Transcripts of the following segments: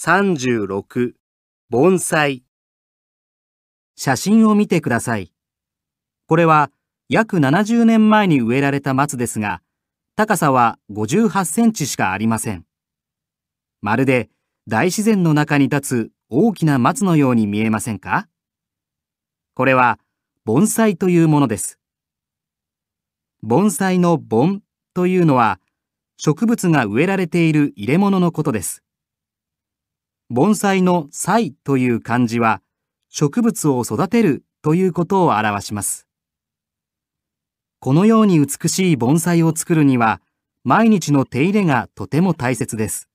36盆栽写真を見てください。これは約70年前に植えられた松ですが、高さは58センチしかありません。まるで大自然の中に立つ大きな松のように見えませんか？これは盆栽というものです。盆栽の盆というのは植物が植えられている入れ物のことです。盆栽の栽という漢字は植物を育てるということを表します。このように美しい盆栽を作るには毎日の手入れがとても大切です。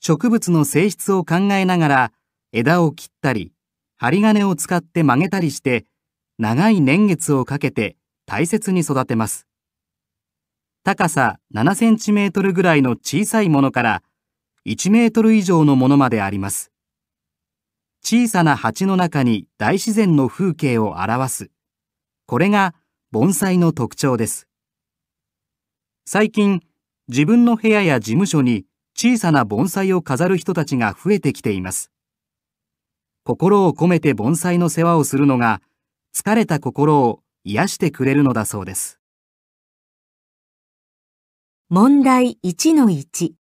植物の性質を考えながら枝を切ったり針金を使って曲げたりして長い年月をかけて大切に育てます。高さ7センチメートルぐらいの小さいものから1メートル以上のものまであります。小さな鉢の中に大自然の風景を表す。これが盆栽の特徴です。最近、自分の部屋や事務所に小さな盆栽を飾る人たちが増えてきています。心を込めて盆栽の世話をするのが、疲れた心を癒してくれるのだそうです。問題1-1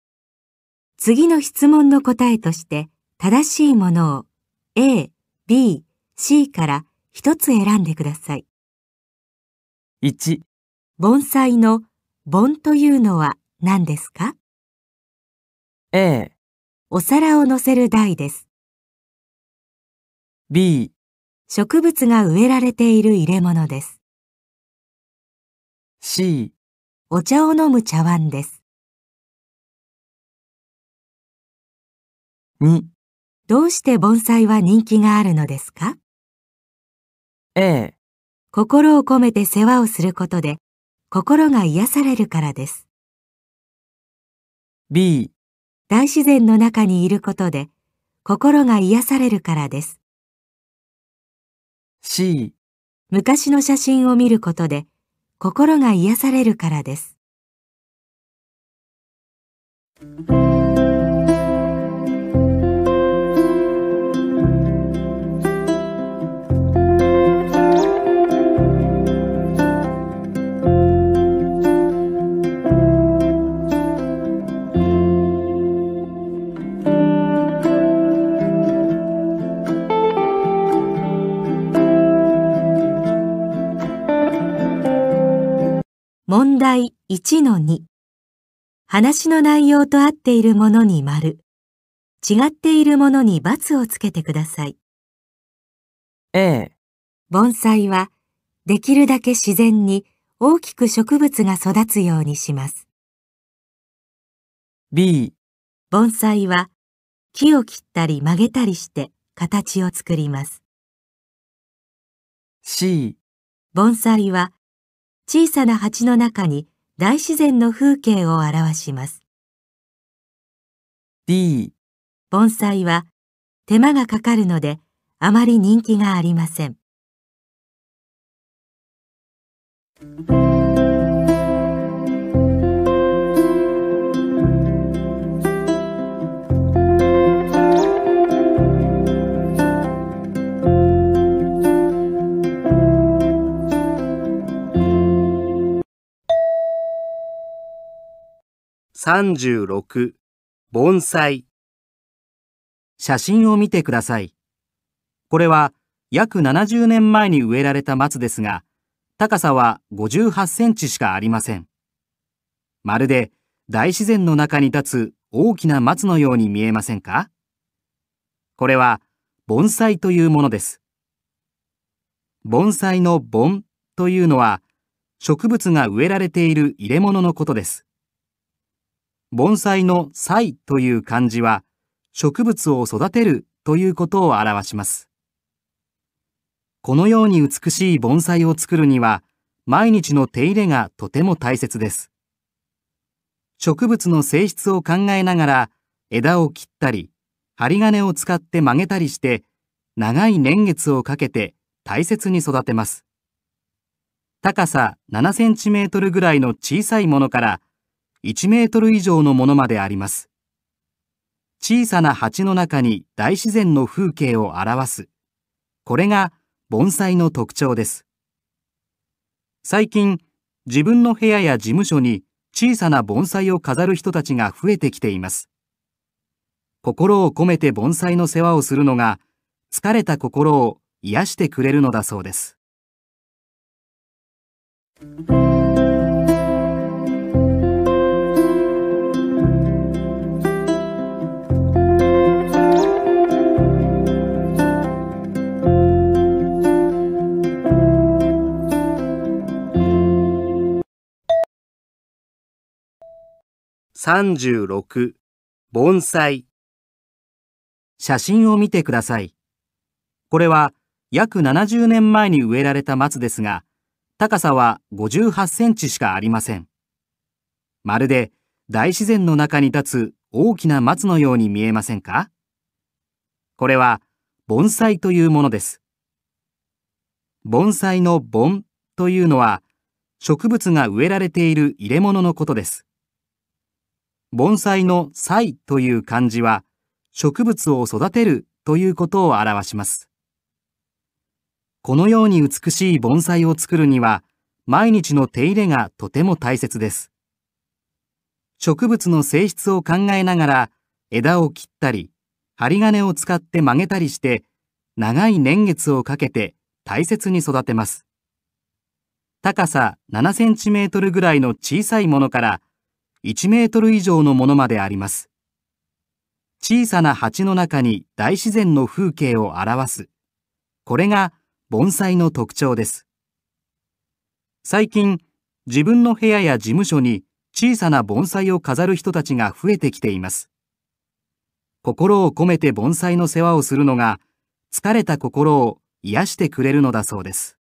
次の質問の答えとして正しいものを A、B、C から一つ選んでください。1、盆栽の盆というのは何ですか？A、お皿を乗せる台です。B、植物が植えられている入れ物です。C、お茶を飲む茶碗です。2、どうして盆栽は人気があるのですか？A、心を込めて世話をすることで心が癒されるからです。B、大自然の中にいることで心が癒されるからです。C、昔の写真を見ることで心が癒されるからです。題1-2話の内容と合っているものに丸、違っているものに×をつけてください。A、盆栽はできるだけ自然に大きく植物が育つようにします。B、盆栽は木を切ったり曲げたりして形を作ります。C、盆栽は小さな鉢の中に大自然の風景を表します。D、盆栽は手間がかかるのであまり人気がありません。36盆栽写真を見てください。これは約70年前に植えられた松ですが、高さは58センチしかありません。まるで大自然の中に立つ大きな松のように見えませんか？これは盆栽というものです。盆栽の盆というのは植物が植えられている入れ物のことです。盆栽の栽という漢字は植物を育てるということを表します。このように美しい盆栽を作るには毎日の手入れがとても大切です。植物の性質を考えながら枝を切ったり針金を使って曲げたりして長い年月をかけて大切に育てます。高さ7センチメートルぐらいの小さいものから1メートル以上のものまであります。小さな鉢の中に大自然の風景を表す。これが盆栽の特徴です。最近、自分の部屋や事務所に小さな盆栽を飾る人たちが増えてきています。心を込めて盆栽の世話をするのが、疲れた心を癒してくれるのだそうです。36盆栽写真を見てください。これは約70年前に植えられた松ですが、高さは58センチしかありません。まるで大自然の中に立つ大きな松のように見えませんか？これは盆栽というものです。盆栽の盆というのは植物が植えられている入れ物のことです。盆栽の栽という漢字は植物を育てるということを表します。このように美しい盆栽を作るには毎日の手入れがとても大切です。植物の性質を考えながら枝を切ったり針金を使って曲げたりして長い年月をかけて大切に育てます。高さ7センチメートルぐらいの小さいものから1メートル以上のものまであります。小さな鉢の中に大自然の風景を表す。これが盆栽の特徴です。最近、自分の部屋や事務所に小さな盆栽を飾る人たちが増えてきています。心を込めて盆栽の世話をするのが、疲れた心を癒してくれるのだそうです。